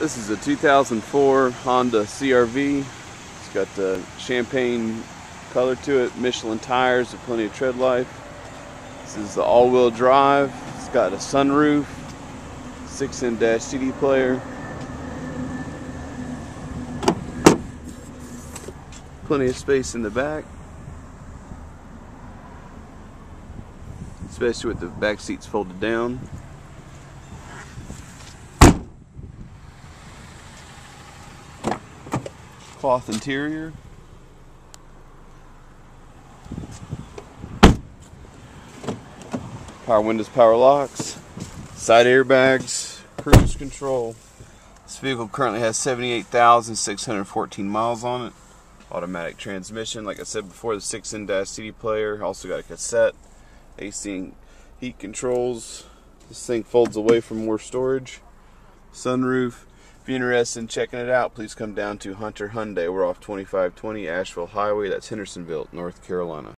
This is a 2004 Honda CRV. It's got the champagne color to it, Michelin tires with plenty of tread life. This is the all-wheel drive. It's got a sunroof, 6-in dash CD player. Plenty of space in the back. Especially with the back seats folded down. Cloth interior. Power windows, power locks, side airbags, cruise control. This vehicle currently has 78,614 miles on it. Automatic transmission, like I said before, the 6-in dash CD player. Also got a cassette, AC heat controls. This thing folds away for more storage. Sunroof. If you're interested in checking it out, please come down to Hunter Hyundai. We're off 2520 Asheville Highway. That's Hendersonville, North Carolina.